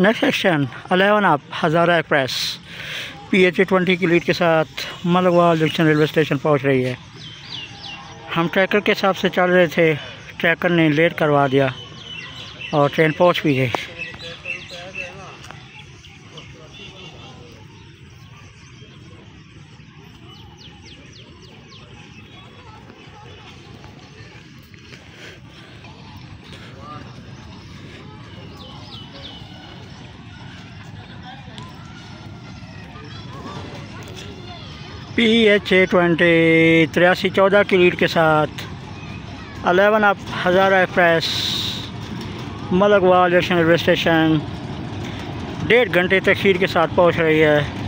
Next section eleven up Hazara express. P H A twenty की lead के साथ मलगवाल junction railway station पहुँच रही है। हम ट्रैकर के हिसाब से चल रहे थे, ट्रैकर ने लेट करवा दिया और ट्रेन पहुँच भी गई। पी एच ए ट्वेंटी तिरासी चौदह की लीड के साथ eleven up Hazara express Malakwal junction railway station डेढ़ घंटे तखीर के साथ पहुँच रही है